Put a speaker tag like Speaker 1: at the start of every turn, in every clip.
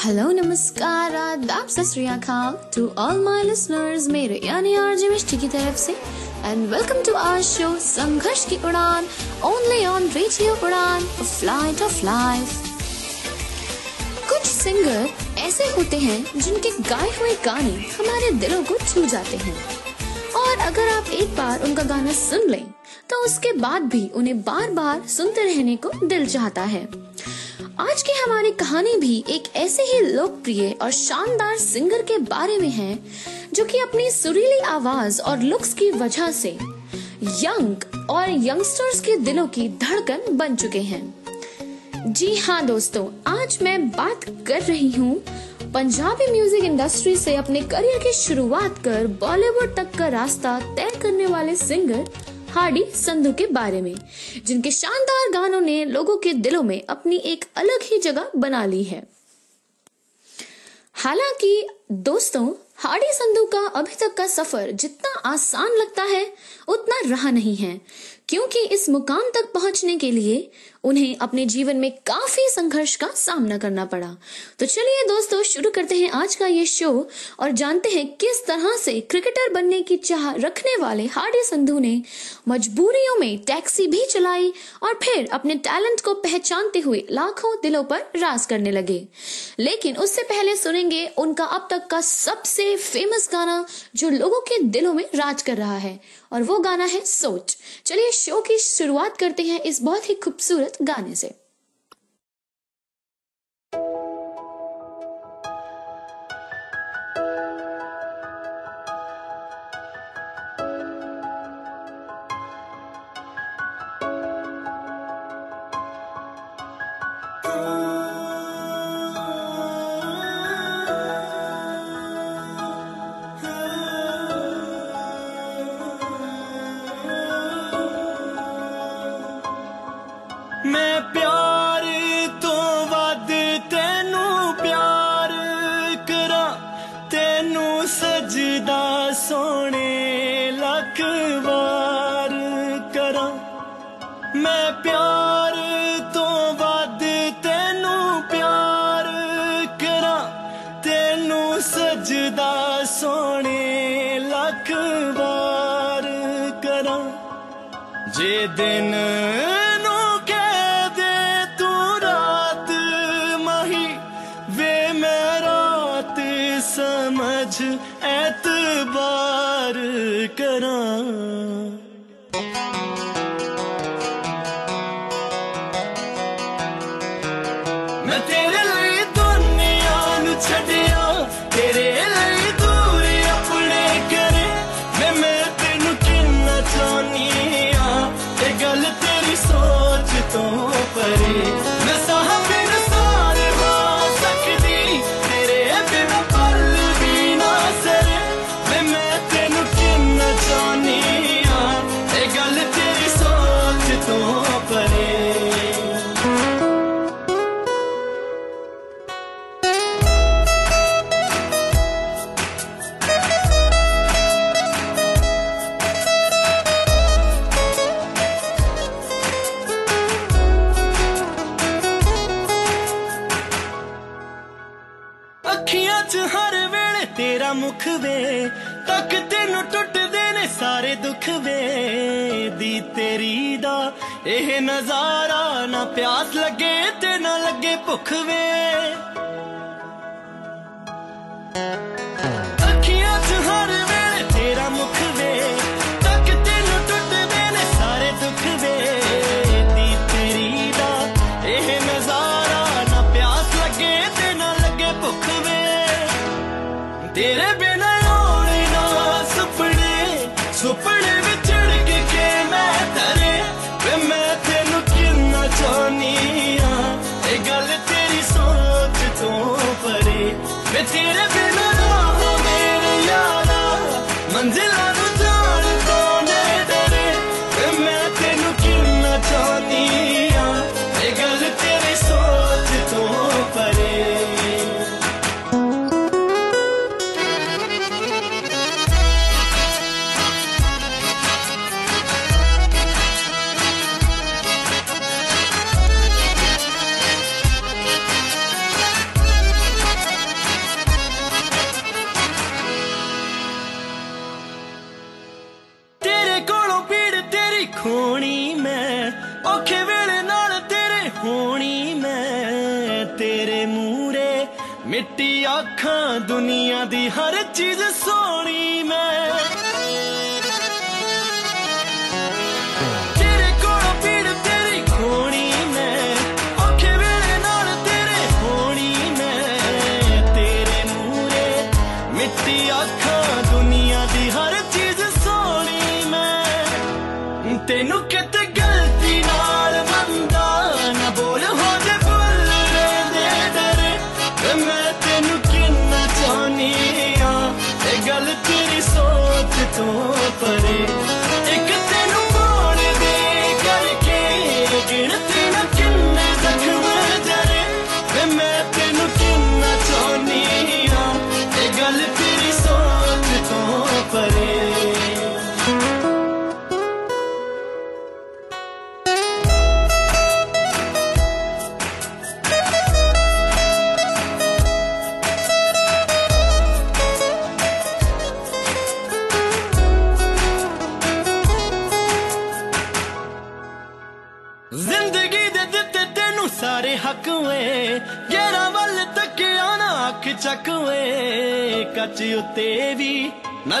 Speaker 1: Hello नमस्कार, आदाब, सत टू ऑल माय लिसनर्स मेरे यानी आरजे मिष्टी की तरफ़ से and welcome to our show Sangharsh ki Udaan only on radio Udaan flight of life कुछ सिंगर ऐसे होते हैं, जिनके गाए हुए गाने हमारे दिलों को छू जाते हैं। और अगर आप एक बार उनका गाना सुन लें तो उसके बाद भी उन्हें बार बार सुनते रहने को दिल चाहता है। आज की हमारी कहानी भी एक ऐसे ही लोकप्रिय और शानदार सिंगर के बारे में है, जो कि अपनी सुरीली आवाज़ और लुक्स की वजह से यंग और यंगस्टर्स के दिलों की धड़कन बन चुके हैं। जी हाँ दोस्तों, आज मैं बात कर रही हूँ पंजाबी म्यूज़िक इंडस्ट्री से अपने करियर की शुरुआत कर बॉलीवुड तक का रास्ता तय करने वाले सिंगर हार्डी संधू के बारे में, जिनके शानदार गानों ने लोगों के दिलों में अपनी एक अलग ही जगह बना ली है। हालाँकि, दोस्तों हार्डी संधू का अभी तक का सफ़र जितना आसान लगता है, उतना रहा नहीं है, क्योंकि इस मुकाम तक पहुँचने के लिए उन्हें अपने जीवन में काफ़ी संघर्ष का सामना करना पड़ा। तो चलिए दोस्तों, शुरू करते हैं आज का ये शो और जानते हैं किस तरह से क्रिकेटर बनने की चाह रखने वाले हार्डी संधू ने मजबूरियों में टैक्सी भी चलाई और फिर अपने टैलेंट को पहचानते हुए लाखों दिलों पर राज करने लगे। लेकिन उससे पहले सुनेंगे उनका अब तक का सबसे फ़ेमस गाना जो लोगों के दिलों में राज कर रहा है, और वो गाना है सोच। चलिए शो की शुरुआत करते हैं इस बहुत ही खूबसूरत गाने से।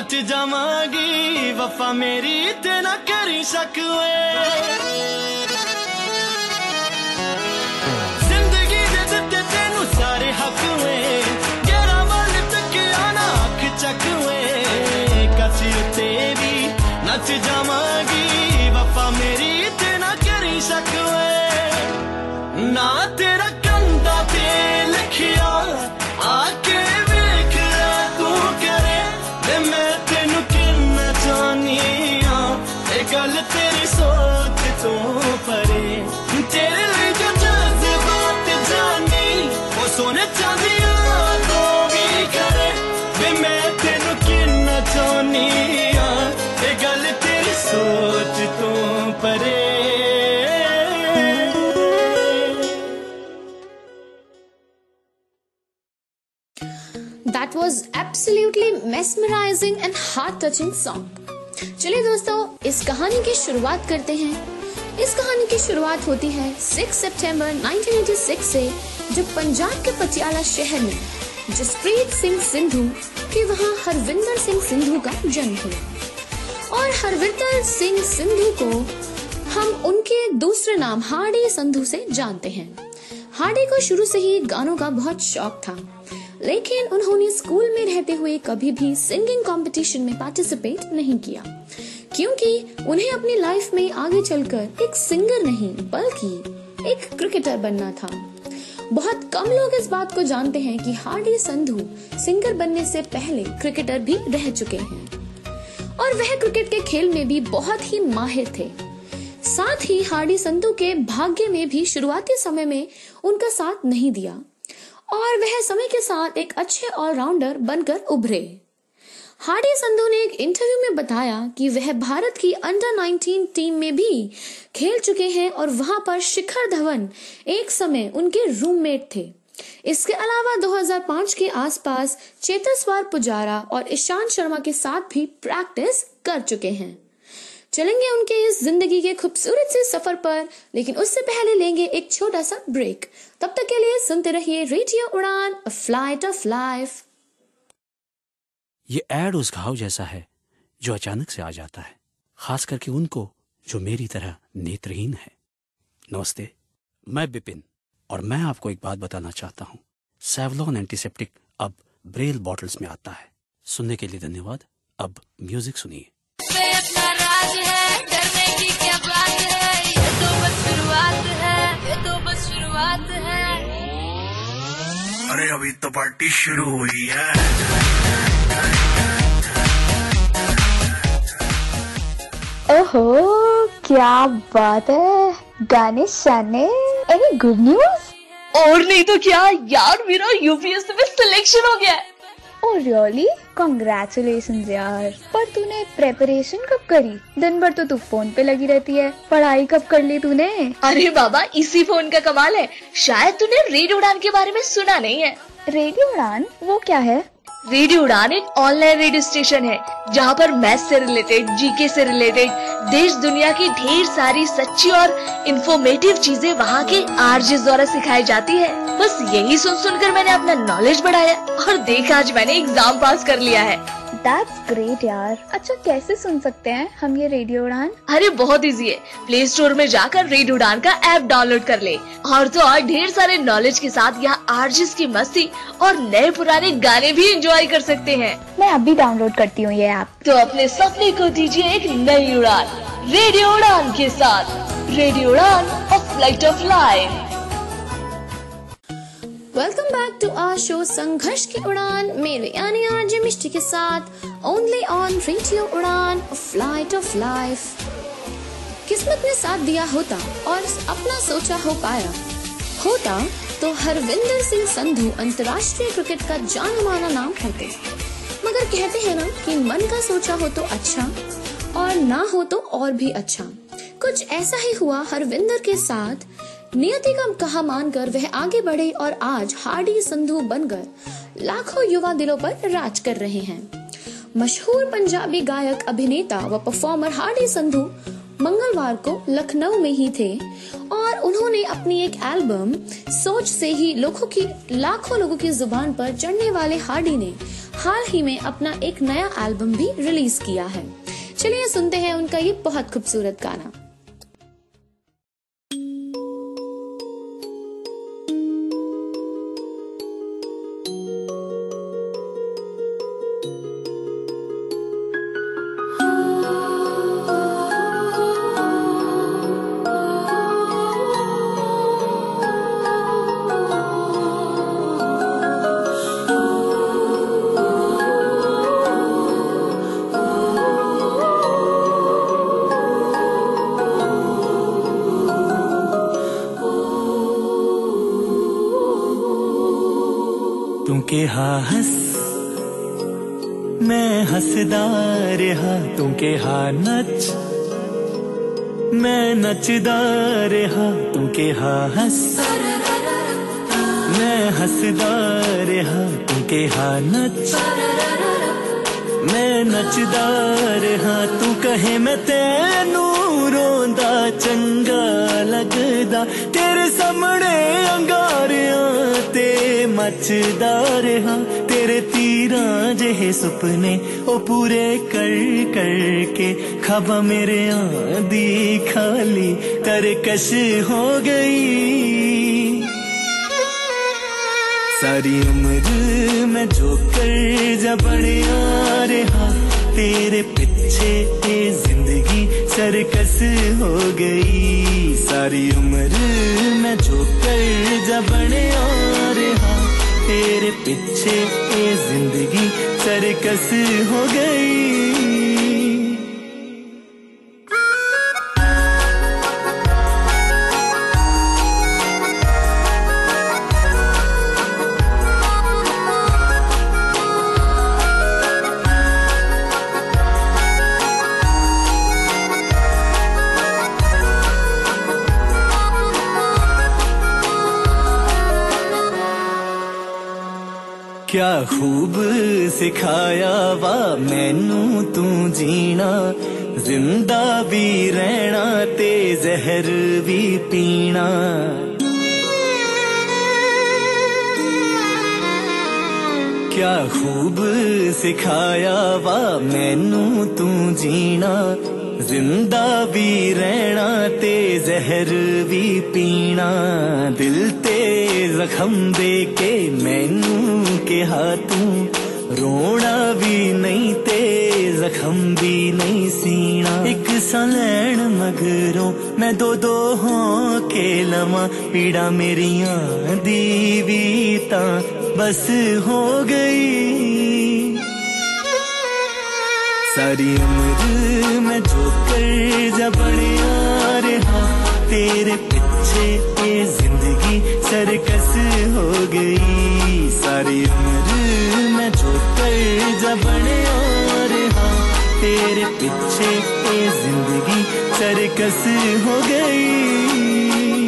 Speaker 2: ਵੀ ਜਾਵਾਂਗੀ ਵਫਾ ਮੇਰੀ ਤੇ ਨਾ ਕਰੀ ਸ਼ੱਕ
Speaker 1: absolutely mesmerizing and heart touching song. चलिए दोस्तों, इस कहानी की शुरुआत करते हैं। इस कहानी की शुरुआत होती है 6 सितंबर 1986 से, जो पंजाब के पटियाला शहर में, जसप्रीत सिंह सिंधु के वहाँ हरविंदर सिंह सिंधु का जन्म हुआ। और हरविंदर सिंह सिंधु को हम उनके दूसरे नाम हार्डी संधू से जानते हैं। हार्डी को शुरू से ही गानों का बहुत शौक था। लेकिन उन्होंने स्कूल में रहते हुए कभी भी सिंगिंग कंपटीशन में पार्टिसिपेट नहीं किया। क्योंकि उन्हें अपनी लाइफ में आगे चलकर एक सिंगर नहीं, बल्कि एक क्रिकेटर बनना था। बहुत कम लोग इस बात को जानते हैं कि हार्डी संधू सिंगर बनने से पहले क्रिकेटर भी रह चुके हैं। और वह क्रिकेट के खेल में भी बहुत ही माहिर थे। साथ ही हार्डी संधू के भाग्य में भी शुरुआती समय में उनका साथ नहीं दिया। और वह समय के साथ एक अच्छे ऑलराउंडर बनकर उभरे। हार्डी संधू ने एक इंटरव्यू में बताया कि वह भारत की अंडर 19 टीम में भी खेल चुके हैं और वहाँ पर शिखर धवन एक समय उनके रूममेट थे। इसके अलावा 2005 के आसपास चेतस्वार पुजारा और ईशांत शर्मा के साथ भी प्रैक्टिस कर चुके हैं। चलेंगे उनके इस ज़िंदगी के खूबसूरत से सफ़र पर, लेकिन उससे पहले लेंगे एक छोटा सा ब्रेक तब तक के लिए सुनते रहिए radio Udaan flight of life
Speaker 3: ये ऐड उस घाव जैसा है, जो अचानक से आ जाता है, खास करके उनको, जो मेरी तरह नेत्रहीन है। नमस्ते, मैं बिपिन, और मैं आपको एक बात बताना चाहता हूँ। सेवलॉन एंटीसेप्टिक अब ब्रेल बॉटल्स में आता है। सुनने के लिए धन्यवाद। अब म्यूज़िक सुनिए।
Speaker 4: शुरुआत है।
Speaker 5: अरे अभी तो पार्टी शुरू हुई है।
Speaker 6: ओहो क्या बात है। गाने शाने एनी गुड न्यूज़
Speaker 7: और नहीं तो क्या यार मेरा यूपीएससी में सिलेक्शन हो गया है।
Speaker 6: ओ रियली कॉन्ग्रेचुलेशन यार पर तूने प्रेपरेशन कब करी? दिन भर तो तू फ़ोन पे लगी रहती है। पढ़ाई कब कर ली तूने?
Speaker 7: अरे बाबा इसी फ़ोन का कमाल है। शायद तूने रेडियो उड़ान के बारे में सुना नहीं है।
Speaker 6: रेडियो उड़ान? वो क्या है?
Speaker 7: रेडियो उड़ान एक ऑनलाइन रेडियो स्टेशन है, जहाँ पर मैथ से रिलेटेड, जीके से रिलेटेड, देश दुनिया की ढेर सारी सच्ची और इन्फॉर्मेटिव चीज़ें वहाँ के आर द्वारा सिखाई जाती है। बस यही सुन सुनकर मैंने अपना नॉलेज बढ़ाया और देखा आज मैंने एग्ज़ाम पास कर लिया है।
Speaker 6: दैट्स ग्रेट यार अच्छा कैसे सुन सकते हैं हम ये रेडियो उड़ान
Speaker 7: अरे बहुत इजी है। प्ले स्टोर में जाकर रेडियो उड़ान का ऐप डाउनलोड कर ले। और तो और ढेर सारे नॉलेज के साथ यहाँ आरजिस की मस्ती और नए पुराने गाने भी एंजॉय कर सकते हैं।
Speaker 6: मैं अभी डाउनलोड करती हूँ ये ऐप
Speaker 7: तो अपने सपने को दीजिए एक नई उड़ान। रेडियो उड़ान के साथ। Radio Udaan of flight of life
Speaker 1: welcome back to our show Sangharsh ki Udaan मेरे यानी आरजे मिष्टी के साथ only on radio Udaan flight of life किस्मत ने साथ दिया होता और अपना सोचा हो पाया। होता तो हरविंदर सिंह संधू अंतर्राष्ट्रीय क्रिकेट का जाना माना नाम होते। मगर कहते हैं ना कि मन का सोचा हो तो अच्छा और ना हो तो और भी अच्छा। कुछ ऐसा ही हुआ हरविंदर के साथ नियति का कहा मानकर वह आगे बढ़े और आज हार्डी संधु बनकर लाखों युवा दिलों पर राज कर रहे हैं। मशहूर पंजाबी गायक, अभिनेता व परफॉर्मर हार्डी संधु मंगलवार को लखनऊ में ही थे और उन्होंने अपनी एक एल्बम सोच से ही लोगों की, लाखों लोगों की ज़ुबान पर चढ़ने वाले हार्डी ने हाल ही में अपना एक नया एल्बम भी रिलीज़ किया है। चलिए सुनते हैं उनका ये बहुत खूबसूरत गाना।
Speaker 2: ਤੂੰ ਕਿਹਾ ਹੱਸ ਮੈਂ ਹੱਸਦਾ ਰਿਹਾ ਤੂੰ ਕਿਹਾ ਨੱਚ ਮੈਂ ਨੱਚਦਾ ਰਿਹਾ ਤੂੰ ਕਿਹਾ ਹੱਸ ਮੈਂ ਹੱਸਦਾ ਰਿਹਾ ਤੂੰ ਕਿਹਾ ਨੱਚ ਮੈਂ ਨੱਚਦਾ ਰਿਹਾ ਤੂੰ ਕਹੇ ਮੈਂ ਤੈਨੂੰ ਰੋਂਦਾ ਚੰਗਾ ਲੱਗਦਾ ਤੇਰੇ ਸਾਹਮਣੇ ਅੰਗਾਰਿਆਂ ਤੇ ਮੱਚਦਾ ਰਿਹਾ ਤੇਰੇ ਤੀਰਾਂ ਜਿਹੇ ਸੁਪਨੇ ਉਹ ਪੂਰੇ ਕਰ ਕਰਕੇ ਖਾਬਾਂ ਮੇਰੇ ਦੀ ਖਾਲੀ ਤਰਕਸ਼ ਹੋ ਗਈ सारी उम्र मैं जोकर जा बढ़िया रहा तेरे पीछे ये जिंदगी सरकस हो गई। सारी उम्र मैं जोकर जा और हाँ तेरे पीछे ये ज़िंदगी सरकस हो गई। क्या खूब सिखाया वा, मैनू तू जीना। ज़िंदा भी रहना ते जहर भी पीना। क्या खूब सिखाया वा, मैनू तू जीना। ज़िंदा भी रहना ते जहर भी पीना। दिल ते जखम दे के मैनू किहा तू रोना भी नहीं ते जखम भी नहीं सीना। एक सा लैन मगरों, मैं दो दो हों के लवा। पीड़ा मेरिया दी भी ता बस हो गई। सारी उम्र मैं जोकर जा बढ़िया रहा, तेरे पीछे ये ज़िंदगी सरकस हो गई। सारी उम्र मैं छोटे जा और हाँ तेरे पीछे ये ज़िंदगी सरकस हो गई।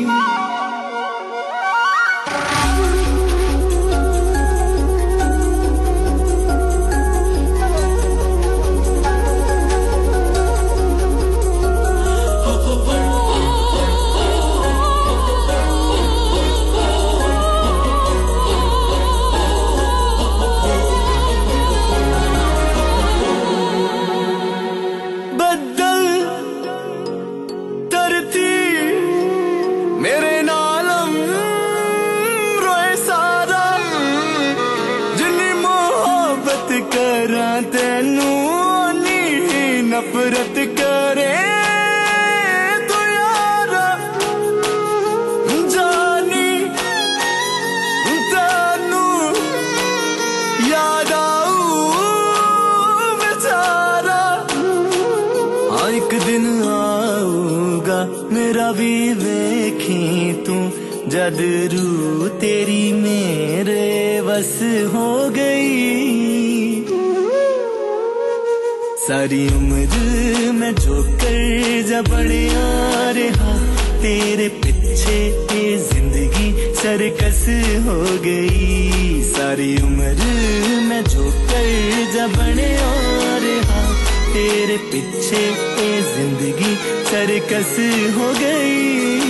Speaker 2: जद रू तेरी मेरे बस हो गई। सारी उम्र मैं जो कर जा बड़े आ रहा, तेरे पीछे ये ज़िंदगी सरकस हो गई। सारी उम्र मैं जो कर जा बड़े आ रहा, तेरे पीछे ये ज़िंदगी सरकस हो गई।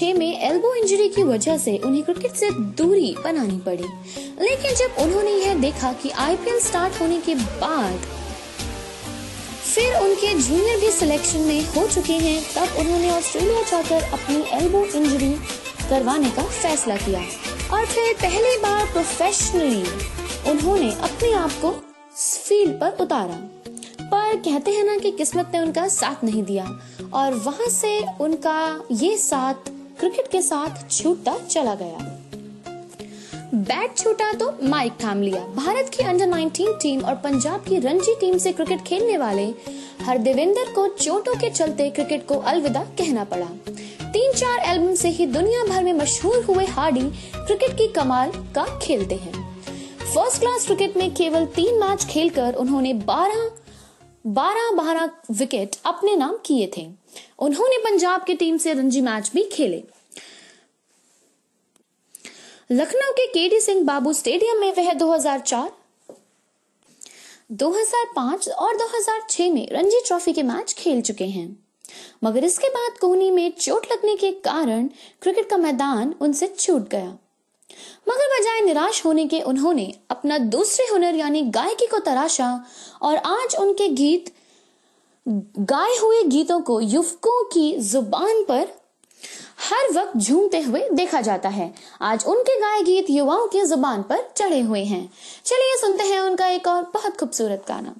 Speaker 1: 2006 में एल्बो इंजरी की वजह से उन्हें क्रिकेट से दूरी बनानी पड़ी। लेकिन जब उन्होंने यह देखा कि आईपीएल स्टार्ट होने के बाद फिर उनके जूनियर भी सिलेक्शन में हो चुके हैं, तब उन्होंने ऑस्ट्रेलिया जाकर अपनी एल्बो इंजरी करवाने का फैसला किया। और फिर पहली बार प्रोफेशनली उन्होंने अपने आप को फ़ील्ड पर उतारा। पर कहते हैं ना कि किस्मत ने उनका साथ नहीं दिया। और वहाँ से उनका ये साथ क्रिकेट के साथ छूटता चला गया। बैट छूटा तो माइक थाम लिया। भारत की अंडर 19 टीम और पंजाब की रणजी टीम से क्रिकेट खेलने वाले हरदेविंदर को चोटों के चलते क्रिकेट को अलविदा कहना पड़ा। तीन चार एल्बम से ही दुनिया भर में मशहूर हुए हार्डी क्रिकेट की कमाल का खेलते हैं। फ़र्स्ट क्लास क्रिकेट में केवल तीन मैच खेलकर उन्होंने 12 बारह बारह विकेट अपने नाम किए थे। उन्होंने पंजाब की टीम से रणजी मैच भी खेले। लखनऊ के केडी सिंह बाबू स्टेडियम में वह 2004 2005 और 2006 में रणजी ट्रॉफी के मैच खेल चुके हैं। मगर इसके बाद कोहनी में चोट लगने के कारण क्रिकेट का मैदान उनसे छूट गया। मगर बजाय निराश होने के उन्होंने अपना दूसरे हुनर यानी गायकी को तराशा और आज उनके गीत गाए हुए गीतों को युवकों की ज़ुबान पर हर वक्त झूमते हुए देखा जाता है। आज उनके गाए गीत युवाओं की ज़ुबान पर चढ़े हुए हैं। चलिए सुनते हैं उनका एक और बहुत खूबसूरत गाना।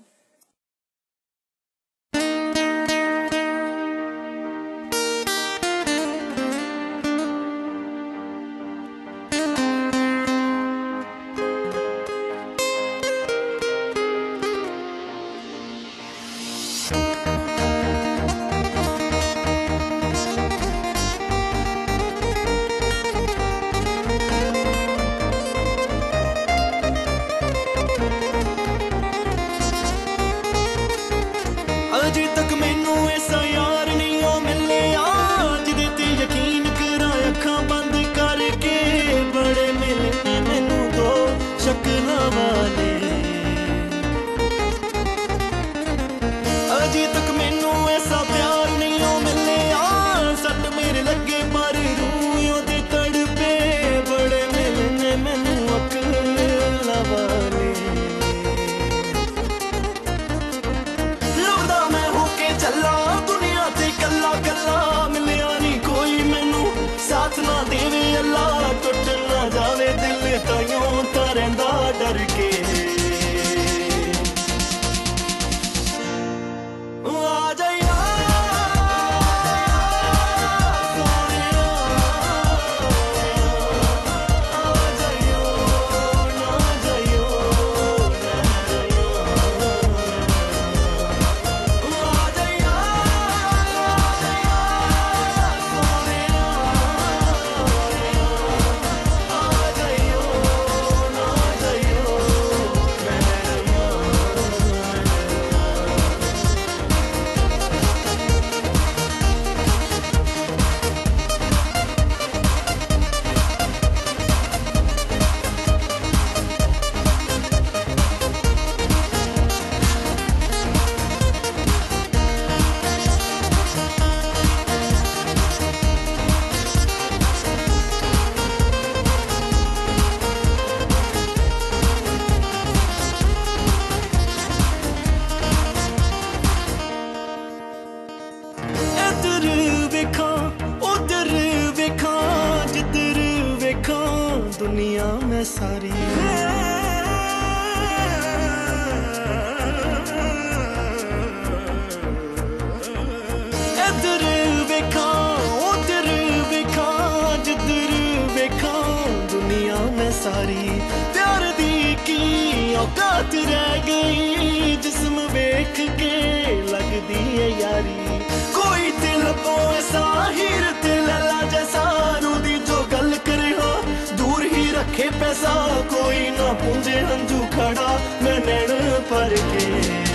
Speaker 2: कोई ना पूजे हंझू खड़ा मैं नैन पर के।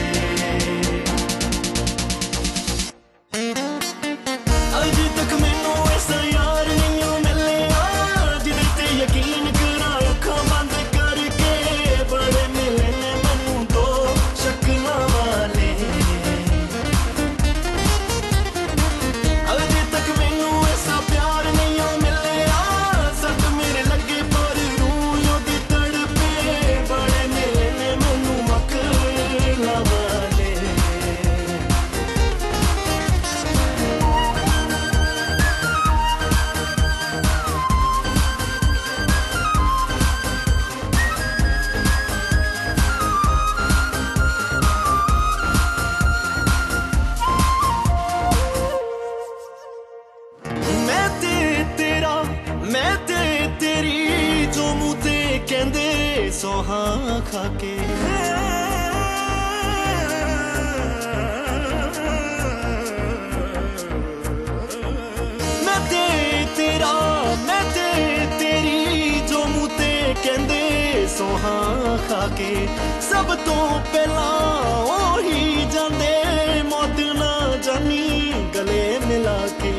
Speaker 2: ਜਾਨੀ ਗਲੇ ਮਿਲਾ ਕੇ।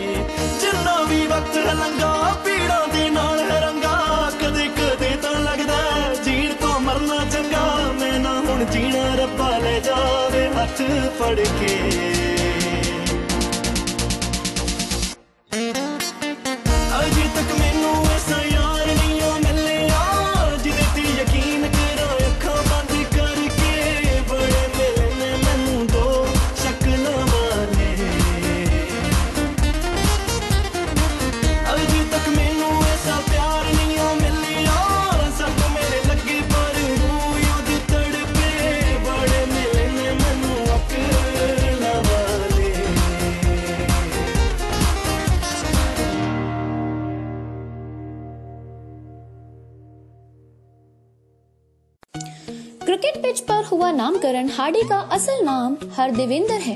Speaker 2: ਜਿੰਨਾ ਵੀ ਵਕਤ ਹੈ ਲੰਗਾ ਪੀੜਾਂ ਦੇ ਨਾਲ ਰੰਗਾ। ਕਦੇ ਕਦੇ ਤਾਂ ਲੱਗਦਾ ਜੀਣ ਤੋਂ ਮਰਨਾ ਚੰਗਾ। ਮੈਂ ਨਾ ਹੁਣ ਜੀਣਾ, ਰੱਬਾ ਲੈ ਜਾਵੇ ਹੱਥ ਫੜ ਕੇ।
Speaker 1: हार्डी का असल नाम हरदेवेंद्र है।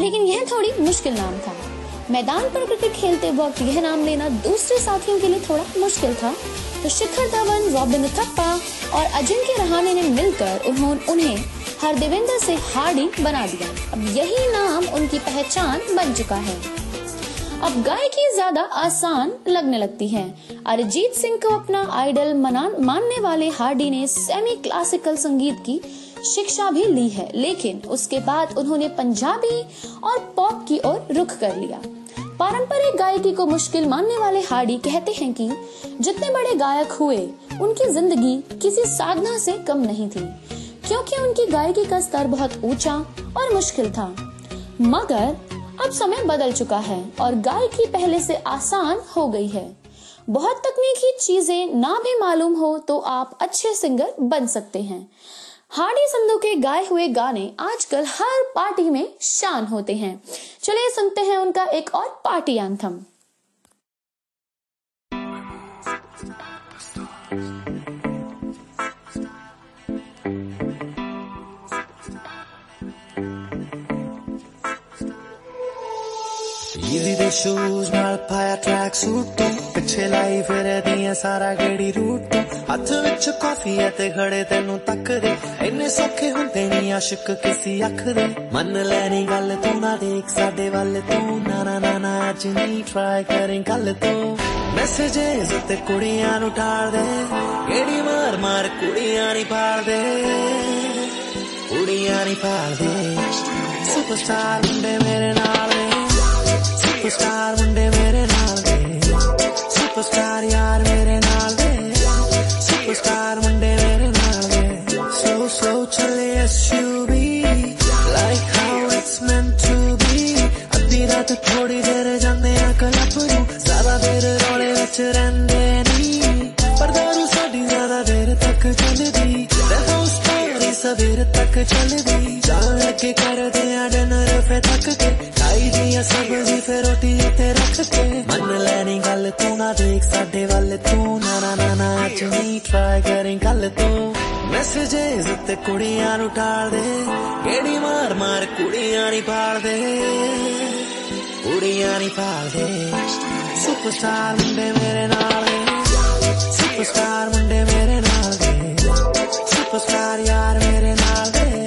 Speaker 1: लेकिन यह थोड़ी मुश्किल नाम था। मैदान पर क्रिकेट खेलते वक्त यह नाम लेना दूसरे साथियों के लिए थोड़ा मुश्किल था। तो शिखर धवन, रॉबिन थप्पा और अजिंक्य रहाणे ने मिलकर उन्होंने उन्हें हरदेवेंद्र से हार्डी बना दिया। अब यही नाम उनकी पहचान बन चुका है। अब गायकी ज़्यादा आसान लगने लगती है। अरिजीत सिंह को अपना आइडल मना, मानने वाले हार्डी ने सेमी क्लासिकल संगीत की शिक्षा भी ली है, लेकिन उसके बाद उन्होंने पंजाबी और पॉप की ओर रुख कर लिया। पारंपरिक गायकी को मुश्किल मानने वाले हार्डी कहते हैं कि जितने बड़े गायक हुए, उनकी ज़िंदगी किसी साधना से कम नहीं थी, क्योंकि उनकी गायकी का स्तर बहुत ऊँचा और मुश्किल था। मगर अब समय बदल चुका है और गायकी पहले से आसान हो गई है। बहुत तकनीकी चीज़ें ना भी मालूम हो तो आप अच्छे सिंगर बन सकते हैं। हार्डी संधू के गाए हुए गाने आजकल हर पार्टी में शान होते हैं। चलिए सुनते हैं उनका एक और पार्टी एंथम।
Speaker 8: ਇਹਦੀ ਦੇ ਸ਼ੂਜ਼ ਨਾਲ ਪਾਇਆ ਟਰੈਕ ਸੂਟ ਪਿੱਛੇ ਲਾਈ ਫਿਰਦੀਆਂ ਸਾਰਾ ਗੇੜੀ ਰੂਟ। ਹੱਥ ਵਿੱਚ ਕਾਫੀ ਐ ਤੇ ਖੜੇ ਤੈਨੂੰ ਤੱਕਦੇ। ਇੰਨੇ ਸੌਖੇ ਹੁੰਦੇ ਨਹੀਂ ਆਸ਼ਿਕ ਕਿਸੇ ਅੱਖ ਦੇ। ਮੰਨ ਲੈਣੀ ਗੱਲ ਤੂੰ ਨਾ ਦੇਖ, ਸਾਡੇ ਵੱਲ ਤੂੰ ਨਾ ਨਾ ਨਾ ਨਾ, ਅੱਜ ਨਹੀਂ ਟਰਾਈ ਕਰੇ ਕੱਲ ਤੂੰ। ਮੈਸੇਜਸ ਤੇ ਕੁੜੀਆਂ ਨੂੰ ਟਾਲਦੇ ਗੇੜੀ ਮਾਰ ਮਾਰ ਕੁੜੀਆਂ ਨਹੀਂ ਪਾਲਦੇ ਕੁੜੀਆਂ ਨਹੀਂ ਪਾਲਦੇ ਸੁਪਰਸਟਾਰ ਮੁੰਡੇ ਮੇਰੇ ਨਾਲ ਸੁਪਰਸਟਾਰ ਮੁੰਡੇ ਮੇਰੇ ਨਾਲ ਦੇ। ਸੁਪਰਸਟਾਰ ਯਾਰ ਮੇਰੇ ਨਾਲ ਦੇ। ਸੁਪਰਸਟਾਰ ਮੁੰਡੇ ਮੇਰੇ ਨਾਲ ਦੇ। ਸੋ ਸੋ ਚੱਲੇ SUV like how it's meant to be ਅੱਧੀ ਰਾਤ ਥੋੜੀ ਦੇਰ ਜਾਂਦੇ ਆ ਕਲਪ ਨੂੰ ਸਾਰਾ ਦੇਰ ਰੋਲੇ ਵਿੱਚ ਰਹਿੰਦੇ ਨਹੀਂ ਪਰ ਦਾਰੂ ਸਾਡੀ ਜ਼ਿਆਦਾ ਦੇਰ ਤੱਕ ਚੱਲਦੀ।
Speaker 2: ਰਹੋ ਸਟੋਰੀ ਸਵੇਰ ਤੱਕ ਚੱਲਦੀ। ਜਾਣ ਕੇ ਕਰਦੇ ਆ ਡਿਨਰ ਫੇ ਤੱਕ ਕੇ। ਖਾਈ ਦੀਆਂ ਸਬਜ਼ੀ ਫੇ ਰੋਟੀ ਉੱਤੇ ਰੱਖ ਕੇ ਮੰਨ ਲੈਣੀ ਗੱਲ ਤੂੰ ਨਾ ਦੇਖ ਸਾਡੇ ਵੱਲ ਤੂੰ ਨਾ ਨਾ ਨਾ ਨਾ ਅੱਜ ਨਹੀਂ ਟਰਾਈ ਕਰੇ ਗੱਲ ਤੂੰ ਮੈਸੇਜਸ ਉੱਤੇ ਕੁੜੀਆਂ ਨੂੰ ਟਾਲਦੇ ਕਿਹੜੀ ਮਾਰ ਮਾਰ ਕੁੜੀਆਂ ਨਹੀਂ ਪਾਲਦੇ ਕੁੜੀਆਂ ਨਹੀਂ ਪਾਲਦੇ ਸੁਪਰਸਟਾਰ ਮੁੰਡੇ ਮੇਰੇ ਨਾਲ ਦੇ ਸੁਪਰਸਟਾਰ ਮੁੰਡੇ ਮੇਰੇ ਨਾਲ ਦੇ ਸੁਪਰਸਟਾਰ ਯਾਰ ਮੇਰੇ ਨਾਲ ਦੇ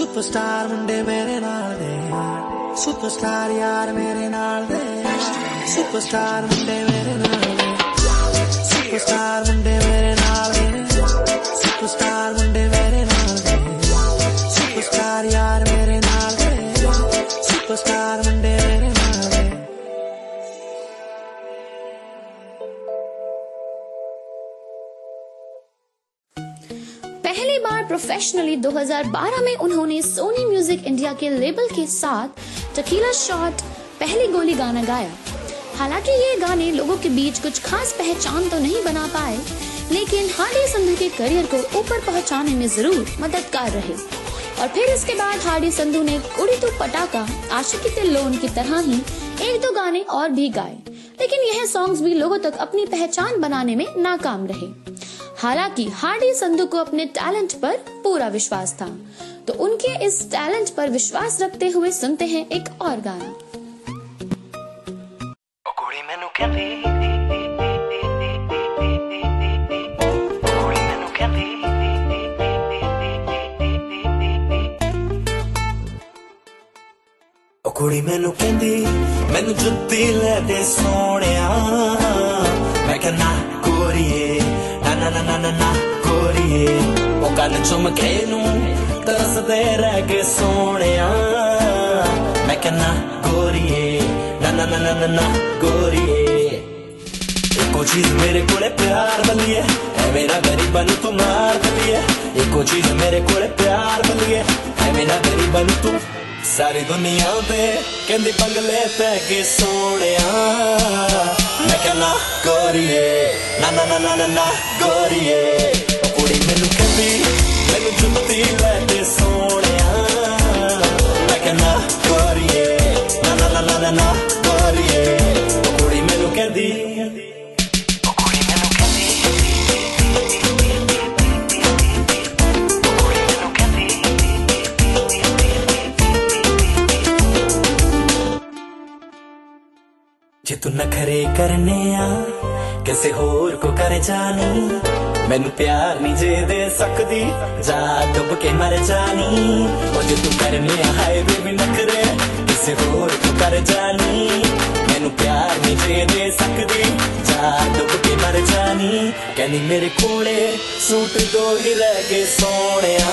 Speaker 2: ਸੁਪਰਸਟਾਰ ਮੁੰਡੇ ਮੇਰੇ ਨਾਲ ਦੇ ਸੁਪਰਸਟਾਰ ਯਾਰ ਮੇਰੇ ਨਾਲ ਦੇ ਸੁਪਰਸਟਾਰ ਮੁੰਡੇ ਮੇਰੇ ਨਾਲ ਦੇ ਸੁਪਰਸਟਾਰ ਮੁੰਡੇ ਮੇਰੇ ਨਾਲ ਦੇ ਸੁਪਰਸਟਾਰ ਮੁੰਡੇ
Speaker 1: professionally 2012 में उन्होंने सोनी म्यूज़िक इंडिया के लेबल के साथ टकीला शॉट पहली गोली गाना गाया। हालाँकि ये गाने लोगों के बीच कुछ खास पहचान तो नहीं बना पाए, लेकिन हार्डी संधू के करियर को ऊपर पहुँचाने में ज़रूर मददगार रहे। और फिर इसके बाद हार्डी संधू ने कुड़ी तो पटाका आशिकी ते लोन की तरह ही एक दो गाने और भी गाए। लेकिन यह सॉन्ग्स भी लोगों तक अपनी पहचान बनाने में नाकाम रहे। हालांकि हार्डी संधू को अपने टैलेंट पर पूरा विश्वास था तो उनके इस टैलेंट पर विश्वास रखते हुए सुनते हैं एक और गाना
Speaker 2: ਉਹ ਕੁੜੀ ਮੈਨੂੰ ਕਹਿੰਦੀ ਉਹ ਕੁੜੀ ਮੈਨੂੰ ਕਹਿੰਦੀ ਉਹ ਕੁੜੀ ਮੈਨੂੰ ਕਹਿੰਦੀ ਮੈਨੂੰ ਜੁੱਤੀ ਲੈ ਦੇ ਸੋਹਣਿਆ ਮੈਂ ਕਹਿੰਦਾ ਕੋਰੀਏ ਨਾ ਨਾ ਨਾ ਨਾ ਨਾ ਨਾ ਕੋਰੀਏ ਉਹ ਕੰਨ ਚੁੰਮ ਕੇ ਨੂੰ ਤਰਸਦੇ ਰਹਿ ਗਏ ਸੋਹਣਿਆ ਮੈਂ ਕਹਿੰਦਾ ਕੋਰੀਏ ਨਾ ਨਾ ਨਾ ਨਾ ਨਾ ਨਾ ਕੋਰੀਏ ਇੱਕੋ ਚੀਜ਼ ਮੇਰੇ ਕੋਲੇ ਪਿਆਰ ਬਲੀਏ ਐ ਮੇਰਾ ਗਰੀਬਾਂ ਨੂੰ ਤੂੰ ਮਾਰ ਦਲੀਏ ਇੱਕੋ ਚੀਜ਼ ਮੇਰੇ ਕੋਲੇ ਪਿਆਰ ਬਲੀਏ ਐ ਮੇਰਾ ਗਰੀਬਾਂ ਨੂੰ ਤੂੰ ਸਾਰੀ ਦੁਨੀਆ ਤੇ ਕਹਿੰਦੀ ਬੰਗਲੇ ਪੈ ਕੇ ਸੋਹਣਿਆ ਮੈਂ ਗੋਰੀਏ ਨਾ ਨਾ ਨਾ ਨਾ ਨਾ ਨਾ ਗੋਰੀਏ ਉਹ ਕੁੜੀ ਮੈਨੂੰ ਕਹਿੰਦੀ ਮੈਨੂੰ ਜੁੱਤੀ ਲੈ ਦੇ ਸੋਹਣਿਆ ਮੈਂ ਗੋਰੀਏ ਨਾ ਨਾ ਨਾ ਨਾ ਨਾ ਗੋਰੀਏ ਤੂੰ ਨਖਰੇ ਕਰਨੇ ਆ ਕਿਸੇ ਹੋਰ ਕੋ ਕਰ ਜਾਣੀ ਮੈਨੂੰ ਪਿਆਰ ਨਹੀਂ ਜੇ ਦੇ ਸਕਦੀ ਜਾ ਡੁੱਬ ਕੇ ਮਰ ਜਾਣੀ ਉਹ ਜੇ ਤੂੰ ਕਰਨੇ ਆ ਹਾਏ ਬੇਬੀ ਨਖਰੇ ਕਿਸੇ ਹੋਰ ਕੋ ਕਰ ਜਾਣੀ ਮੈਨੂੰ ਪਿਆਰ ਨਹੀਂ ਜੇ ਦੇ ਸਕਦੀ ਜਾ ਡੁੱਬ ਕੇ ਮਰ ਜਾਣੀ ਕਹਿੰਦੀ ਮੇਰੇ ਕੋਲੇ ਸੂਟ ਦੋ ਹੀ ਰਹਿ ਗਏ ਸੋਹਣਿਆ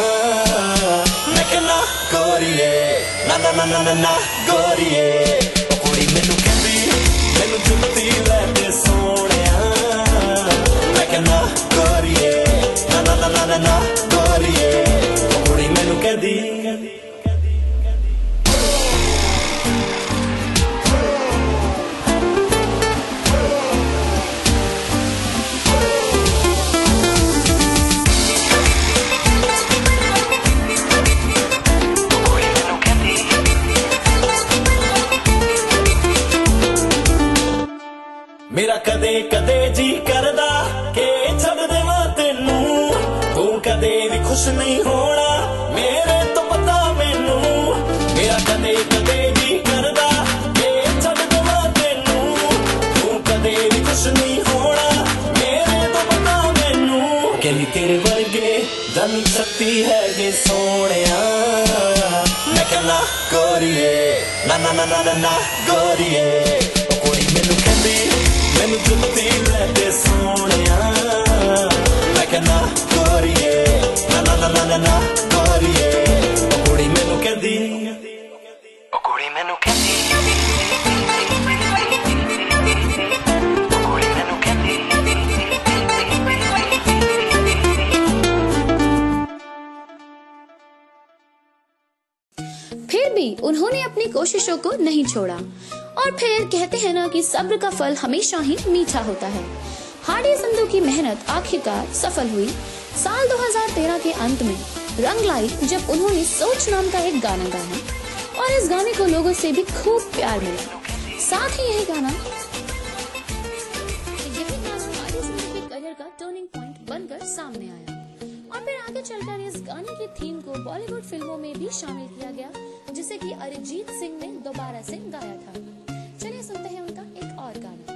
Speaker 2: ਮੈਂ ਕਹਿੰਦਾ ਗੋਰੀਏ ਨਾ ਨਾ ਨਾ ਨਾ ਨਾ ਨਾ ਗੋਰੀਏ ਉਹ ਕੁੜੀ ਮੈਨੂੰ ਕਹਿੰਦੀ ਮੈਨੂੰ ਲੈ ਕੇ ਸੋਹਣਿਆ। ਮੈਂ ਕਹਿੰਦਾ ਗੋਰੀਏ ਨਾ ਨਾ ਨਾ ਨਾ ਨਾ। ਕਦੇ ਕਦੇ ਜੀ ਕਰਦਾ, ਕੇ ਛੱਡ ਦੇਵਾਂ ਤੈਨੂੰ? ਤੂੰ ਕਦੇ ਵੀ ਖੁਸ਼ ਨਹੀਂ ਹੋਣਾ, ਮੇਰੇ ਤੋਂ ਪਤਾ ਮੈਨੂੰ। ਮੇਰਾ ਕਦੇ ਕਦੇ ਜੀ ਕਰਦਾ, ਕਿ ਛੱਡ ਦੇਵਾਂ ਤੈਨੂੰ? ਤੂੰ ਕਦੇ ਵੀ ਖੁਸ਼ ਨਹੀਂ ਹੋਣਾ, ਮੇਰੇ ਤੋਂ ਪਤਾ ਮੈਨੂੰ। ਕਿ ਤੇਰੇ ਵਰਗੇ ਦਮ ਸੱਤੀ ਹੈਗੇ ਸੋਹਣਿਆ। ਮੈਂ ਕਹਿੰਦਾ, ਗੋਰੀਏ ਨਾ ਨਾ ਨਾ ਨਾ ਨਾ, ਗੋਰੀਏ। ਮੈਨੂੰ ਜੁਲਦੀ ਲੈ ਦੇ ਸੋਹਣਿਆ ਮੈਂ ਕਹਿੰਦਾ ਗੋਰੀਏ ਨਾ ਨਾ ਨਾ ਨਾ ਨਾ ਨਾ ਗੋਰੀਏ ਉਹ ਕੁੜੀ ਮੈਨੂੰ ਕਹਿੰਦੀ ਉਹ ਕੁੜੀ ਮੈਨੂੰ ਕਹਿੰਦੀ ਉਹ ਕੁੜੀ ਮੈਨੂੰ ਕਹਿੰਦੀ
Speaker 1: फिर भी उन्होंने अपनी कोशिशों को नहीं छोड़ा और फिर कहते हैं ना कि सब्र का फल हमेशा ही मीठा होता है। हार्डी संधू की मेहनत आखिरकार सफल हुई। साल 2013 के अंत में रंग लाई जब उन्होंने सोच नाम का एक गाना गाया और इस गाने को लोगों से भी खूब प्यार मिला। साथ ही यही गाना यही गाना करियर का टर्निंग पॉइंट बनकर सामने आया। और फिर आगे चलकर इस गाने की थीम को बॉलीवुड फ़िल्मों में भी शामिल किया गया, जिसे कि अरिजीत सिंह ने दोबारा से गाया था। चलिए सुनते हैं उनका एक और गाना।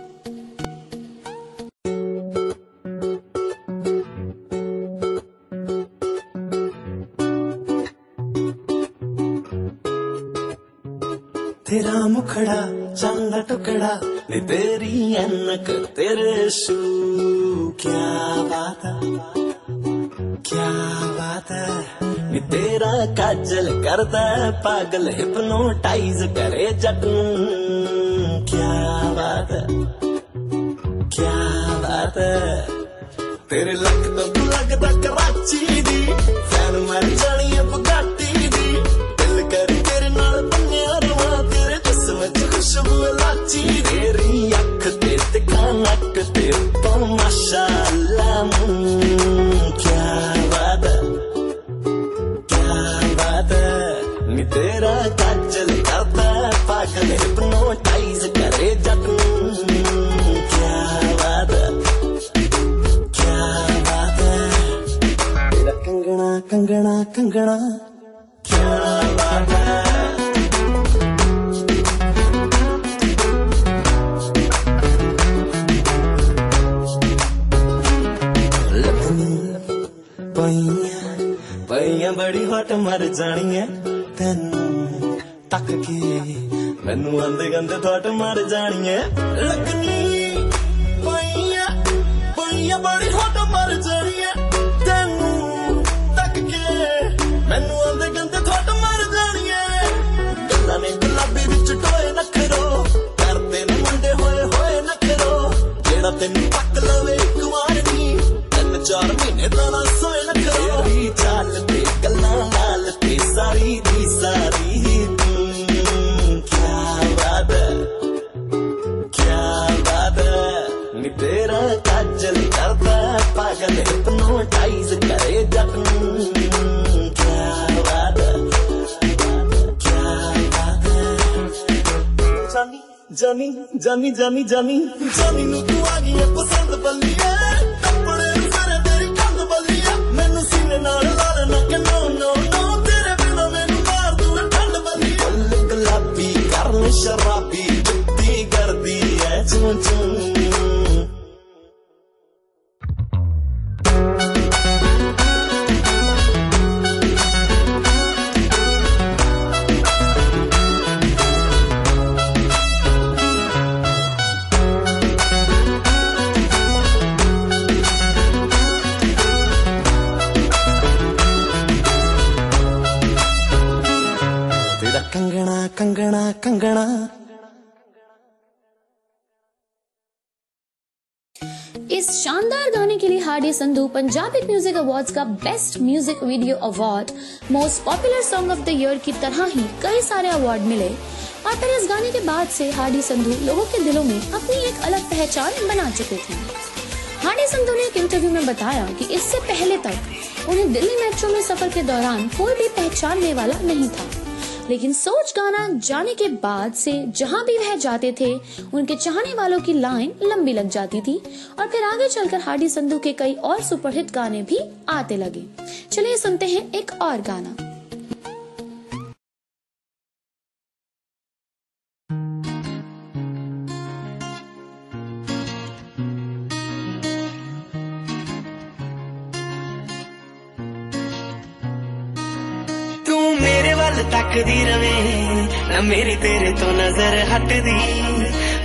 Speaker 2: तेरा मुखड़ा चंदा टुकड़ा नी तेरी अनक तेरे शू क्या बात क्या बात है? तेरा काजल करता पागल हिप्नोटाइज करे जट नूं। क्या बात है ਬੜੀ ਹਟ ਮਰ ਤੈਨੂੰ ਤੱਕ ਕੇ। ਮੈਨੂੰ ਆਂਦੇ ਗੰਦੇ ਥੋਟ ਮਰ ਜਾਣੀਆਂ ਲੱਗਣੀ ਪਈਆਂ ਪਈਆਂ ਬੜੀ ਹਟ ਮਰ ਜਾਣੀਆਂ ਤੈਨੂੰ ਤੱਕ ਕੇ। ਮੈਨੂੰ ਆਂਦੇ ਗੰਦੇ ਥੋਟ ਮਰ ਜਾਣੀਆਂ ਗੱਲਾਂ ਨੇ ਗੁਲਾਬੀ ਵਿੱਚ ਟੋਏ ਨਖਰੋ ਕਰਦੇ ਨੇ ਮੁੰਡੇ ਹੋਏ ਹੋਏ ਨਖਰੋ ਜਿਹੜਾ ਤੈਨੂੰ ਪੱਕ ਲਵੇ ਇੱਕ ਵਾਰ ਨੀ ਤਿੰਨ ਚਾਰ ਮਹੀਨੇ ਦਾ ਨਾ जानी जानी जानी जानी जानी ਨੂੰ
Speaker 1: इस शानदार गाने के लिए हार्डी संधू पंजाबी म्यूज़िक अवार्ड्स का best music video award most popular song of the year की तरह ही कई सारे अवार्ड मिले। और फिर इस गाने के बाद से हार्डी संधू लोगों के दिलों में अपनी एक अलग पहचान बना चुके थे। हार्डी संधू ने एक इंटरव्यू में बताया कि इससे पहले तक उन्हें दिल्ली मेट्रो में सफ़र के दौरान कोई भी पहचानने वाला नहीं था। लेकिन सोच गाना जाने के बाद से जहाँ भी वह जाते थे, उनके चाहने वालों की लाइन लंबी लग जाती थी और फिर आगे चलकर हार्डी संधू के कई और सुपरहिट गाने भी आते लगे। चलिए सुनते हैं एक और गाना।
Speaker 2: ਤੱਕਦੀ ਰਵੇਂ, ਨਾ ਮੇਰੀ ਤੇਰੇ ਤੋਂ ਨਜ਼ਰ ਹਟਦੀ।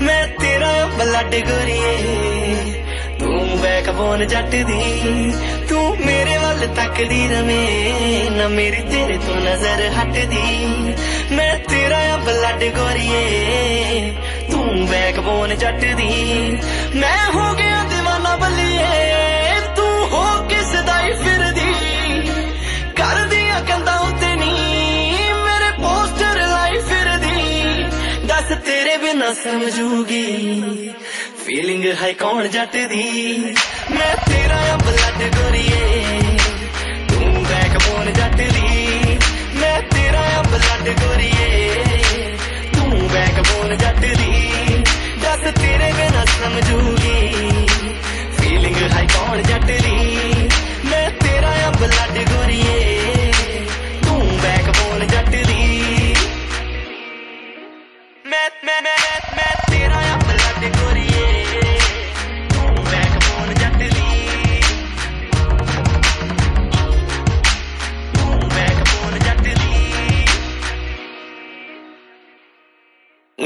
Speaker 2: ਮੈਂ ਤੇਰਾ ਬਲੱਡ ਗੋਰੀਏ, ਤੂੰ ਬੈਕਬੋਨ ਜੱਟ ਦੀ ਤੂੰ ਮੇਰੇ ਵੱਲ ਤੱਕਦੀ ਰਵੇਂ, ਨਾ ਮੇਰੀ ਤੇਰੇ ਤੋਂ ਨਜ਼ਰ ਹਟਦੀ। ਮੈਂ ਤੇਰਾ ਬਲੱਡ ਗੋਰੀਏ, ਤੂੰ ਬੈਕਬੋਨ ਜੱਟ ਦੀ ਮੈਂ ਹੋ ਗਿਆ ਤੇਰੇ ਬਿਨਾ ਸਮਝੂਗੀ ਫੀਲਿੰਗ ਹੈ ਕੌਣ ਜੱਟ ਦੀ ਮੈਂ ਤੇਰਾ ਬਲੱਡ ਗੋਰੀਏ ਤੂੰ ਬੈਕਬੋਨ ਜੱਟ ਦੀ ਮੈਂ ਤੇਰਾ ਬਲੱਡ ਗੋਰੀਏ ਤੂੰ ਬੈਕਬੋਨ ਜੱਟ ਦੀ ਦੱਸ ਤੇਰੇ ਬਿਨਾ ਸਮਝੂਗੀ ਫੀਲਿੰਗ ਹੈ ਕੌਣ ਜੱਟ ਦੀ ਮੈਂ ਤੇਰਾ ਬਲੱਡ ਗੋਰੀਏ ਤੂੰ ਬੈਕਬੋਨ ਜੱਟ ਦੀ ਮੈਂ ਮੈਂ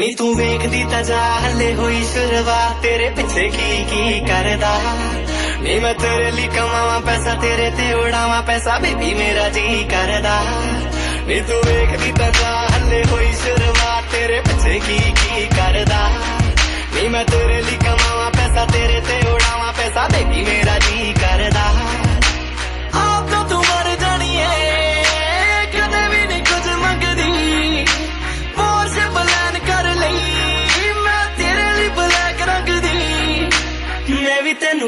Speaker 2: ਨੀ ਤੂੰ ਵੇਖਦੀ ਤਾਂ ਜਾ ਹੱਲੇ ਹੋਈ ਸ਼ੁਰੂਆਤ ਤੇਰੇ ਪਿੱਛੇ ਕੀ ਕੀ ਕਰਦਾ ਨੀ ਮੈਂ ਤੇਰੇ ਲਈ ਕਮਾਵਾਂ ਪੈਸਾ ਤੇਰੇ ਤੇ ਉਡਾਵਾਂ ਪੈਸਾ ਬੇਬੀ ਮੇਰਾ ਜੀ ਕਰਦਾ ਨੀ ਤੂੰ ਵੇਖਦੀ ਤਾਂ ਜਾ ਹੱਲੇ ਹੋਈ ਸ਼ੁਰੂਆਤ ਤੇਰੇ ਪਿੱਛੇ ਕੀ ਕੀ ਕਰਦਾ ਨੀ ਮੈਂ ਤੇਰੇ ਲਈ ਕਮਾਵਾਂ ਪੈਸਾ ਤੇਰੇ ਤੇ ਉਡਾਵਾਂ ਪੈਸਾ ਬੇਬੀ ਮੇਰਾ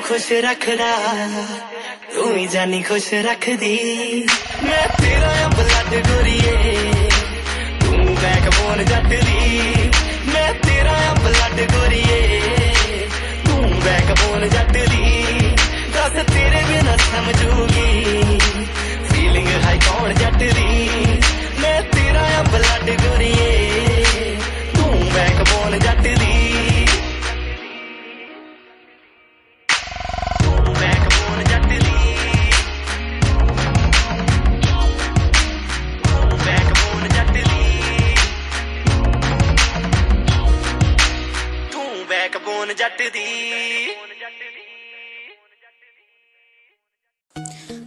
Speaker 2: खुश रखना तू ही जानी खुश रख दी। मैं तेरा ब्लड गोरिए तू बैक बोन जट दी। मैं तेरा ब्लड गोरिए तू बैकबोन जट दी। दस तेरे बिना समझूगी। फीलिंग हाई कौन जट दी? मैं तेरा ब्लड गोरिए तू बैकबोन जट दी।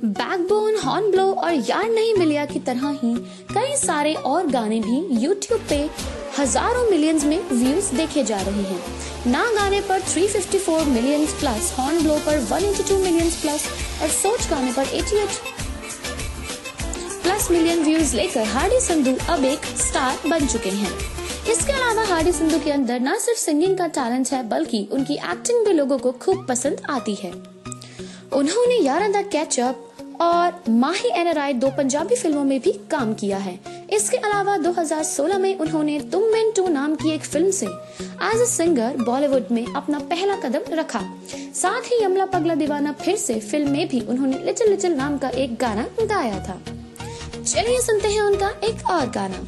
Speaker 1: बैकबोन हॉर्न ब्लो और यार नहीं मिलिया की तरह ही कई सारे और गाने भी YouTube पे हज़ारों मिलियंस में व्यूज़ देखे जा रहे हैं। ना गाने पर 354 मिलियंस प्लस हॉर्न ब्लो पर 182 मिलियंस प्लस और सोच गाने पर 88 प्लस मिलियन व्यूज़ लेकर हार्डी संधू अब एक स्टार बन चुके हैं। इसके अलावा हार्डी संधू के अंदर न सिर्फ़ सिंगिंग का टैलेंट है, बल्कि उनकी एक्टिंग भी लोगों को खूब पसंद आती है। उन्होंने यारा द कैचअप और माही एन राय दो पंजाबी फ़िल्मों में भी काम किया है। इसके अलावा 2016 में उन्होंने तुम मेन टू नाम की एक फ़िल्म से एज अ सिंगर बॉलीवुड में अपना पहला कदम रखा। साथ ही यमला पगला दीवाना फिर से फ़िल्म में भी उन्होंने लिटिल लिटिल नाम का एक गाना गाया था। चलिए सुनते हैं उनका एक और गाना।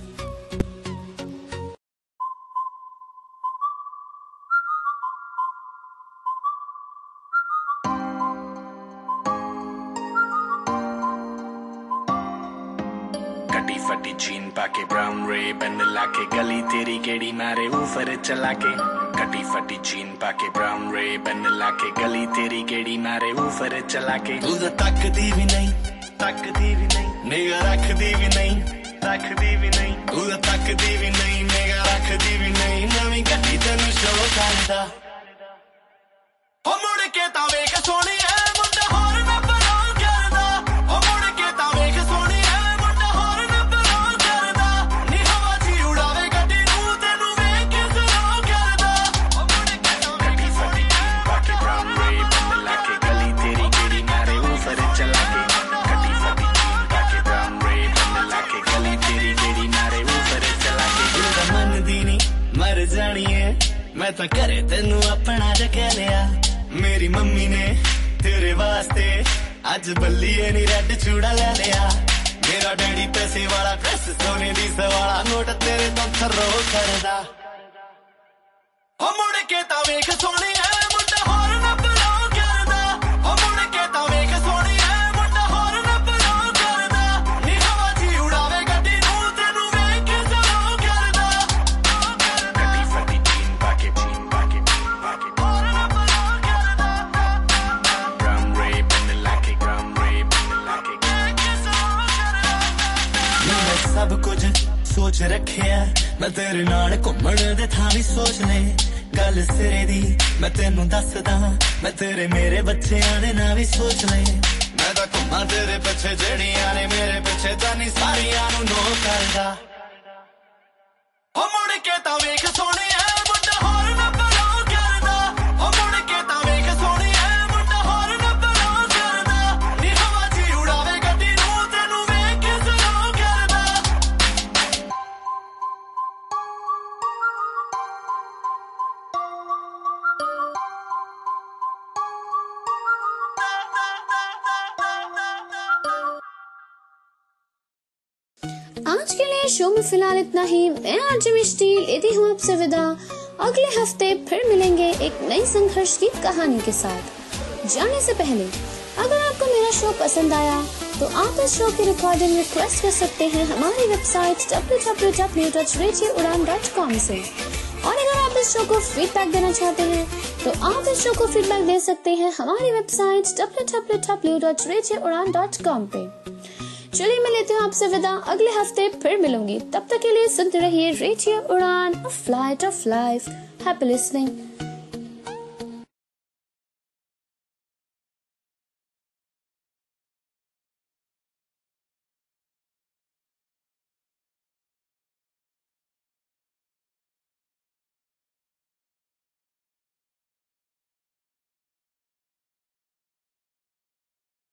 Speaker 9: लाके ब्राउन रे रेबन लाके गली तेरी केड़ी मारे ऊपर चला के कटी फटी जीन पाके ब्राउन रे रेबन लाके गली तेरी केड़ी मारे ऊपर चला के
Speaker 2: तू तो तक दी भी नहीं तक दी भी नहीं। निगा रख दी भी नहीं तक दी भी नहीं। तू तो तक दी भी नहीं निगा रख दी भी नहीं नवी
Speaker 9: कटी तेन शो करदा। ओ मुड़ के तावे के
Speaker 2: सोनी ਅੱਜ ਬੱਲੀਏ ਨੀ ਰੈੱਡ ਚੂੜਾ ਲੈ ਲਿਆ। ਮੇਰਾ ਡੈਡੀ ਪੈਸੇ ਵਾਲਾ ਡਰੈਸ ਸੋਨੇ ਦੀ ਸਵਾਲਾ ਨੋਟ ਤੇਰੇ ਤੋਂ ਥਰੋ ਕਰਦਾ ਹੋ ਮੁੜ ਕੇ ਤਾਂ ਵੇਖ ਸੋਹਣੀਏ ਵੇਖਿਆ ਮੈਂ ਤੇਰੇ ਨਾਲ ਘੁੰਮਣ ਦੇ ਥਾਂ ਵੀ ਸੋਚ ਲੈ ਗੱਲ ਸਿਰੇ ਦੀ, ਮੈਂ ਤੈਨੂੰ ਦੱਸਦਾ, ਮੈਂ ਤੇਰੇ ਮੇਰੇ ਬੱਚਿਆਂ ਦੇ ਨਾਂ ਵੀ ਸੋਚ ਲੈ ਮੈਂ ਤਾਂ ਘੁੰਮਾਂ ਤੇਰੇ ਪਿੱਛੇ, ਜਿਹੜੀਆਂ ਨੇ ਮੇਰੇ ਪਿੱਛੇ ਤਾਂ ਨਹੀਂ ਸਾਰੀਆਂ ਨੂੰ ਨੋ ਕਰਦਾ। ਹੋ ਮੁੜ ਕੇ ਤਾਂ ਵੇਖ ਸੋਹਣਿਆ
Speaker 1: फ़िलहाल इतना ही। मैं आरजे मिष्टी लेती हूँ आपसे विदा। अगले हफ़्ते फिर मिलेंगे एक नई संघर्ष की कहानी के साथ। जाने से पहले, अगर आपको मेरा शो पसंद आया तो आप इस शो की रिकॉर्डिंग रिक्वेस्ट कर सकते हैं हमारी वेबसाइट www.radioudan.com से। और अगर आप इस शो को फीडबैक देना चाहते हैं तो आप इस शो को फीडबैक दे सकते हैं हमारी वेबसाइट www.radioudan.com पे। चलिए, मैं लेती हूँ आपसे विदा। अगले हफ़्ते फिर मिलूँगी। तब तक के लिए सुनते रहिए radio Udaan flight of life happy listening